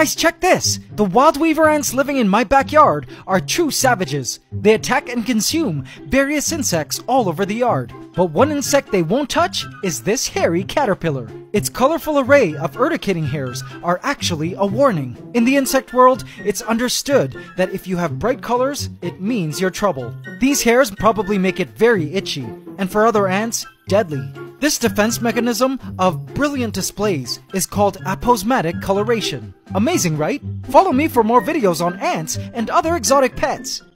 Guys, check this! The wild weaver ants living in my backyard are true savages. They attack and consume various insects all over the yard. But one insect they won't touch is this hairy caterpillar. Its colorful array of urticulating hairs are actually a warning. In the insect world, it's understood that if you have bright colors, it means you're trouble. These hairs probably make it very itchy, and for other ants, deadly. This defense mechanism of brilliant displays is called aposematic coloration. Amazing, right? Follow me for more videos on ants and other exotic pets.